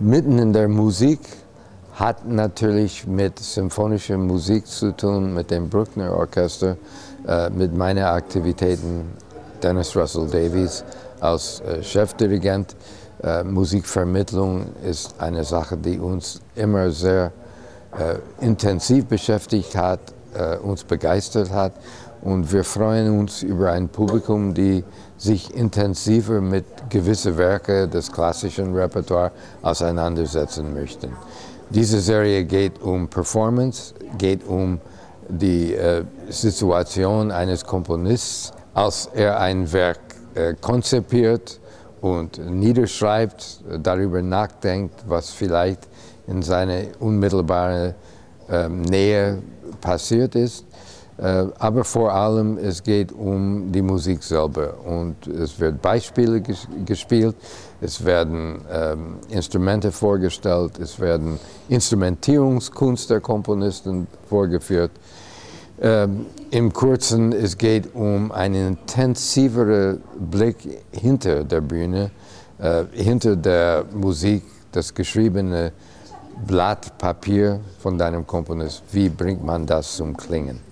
mitten in der Musik hat natürlich mit symphonischer Musik zu tun, mit dem Bruckner Orchester, äh, mit meinen Aktivitäten. Dennis Russell Davies als äh, Chefdirigent. Äh, Musikvermittlung ist eine Sache, die uns immer sehr intensiv beschäftigt hat, uns begeistert hat. Und wir freuen uns über ein Publikum, die sich intensiver mit gewissen Werken des klassischen Repertoires auseinandersetzen möchten. Diese Serie geht um Performance, geht um die äh, Situation eines Komponisten, als er ein Werk äh, konzipiert und niederschreibt, darüber nachdenkt, was vielleicht in seiner unmittelbaren äh, Nähe passiert ist. Äh, aber vor allem, es geht um die Musik selber und es wird Beispiele ges gespielt, es werden ähm, Instrumente vorgestellt, es werden Instrumentierungskunst der Komponisten vorgeführt. Ähm, Im Kurzen, es geht um einen intensiveren Blick hinter der Bühne, äh, hinter der Musik, das geschriebene Blatt Papier von deinem Komponist. Wie bringt man das zum Klingen?